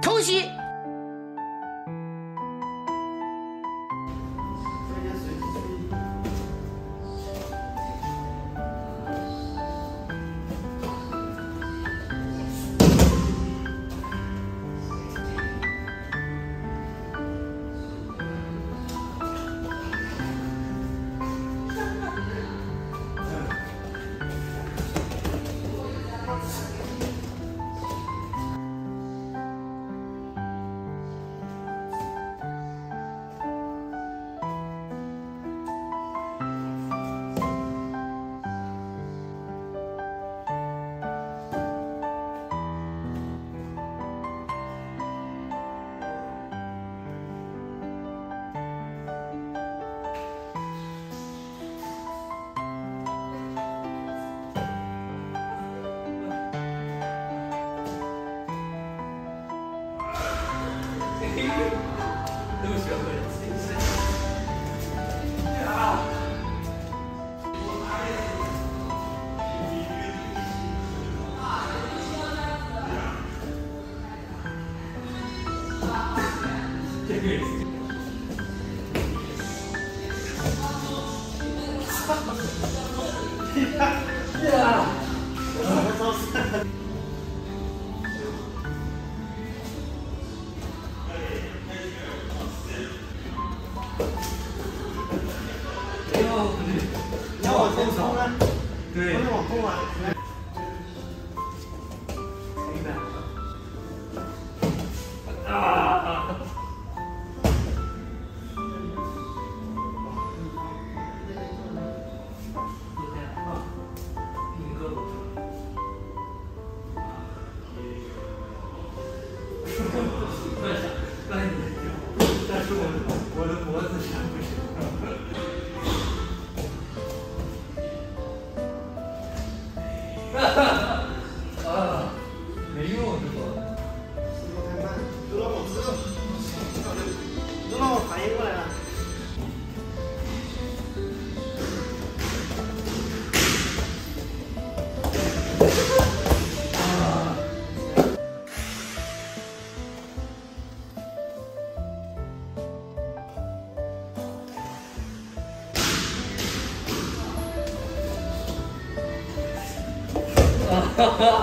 投資。要往前冲啊！对不是往后啊！我我的脖子上啊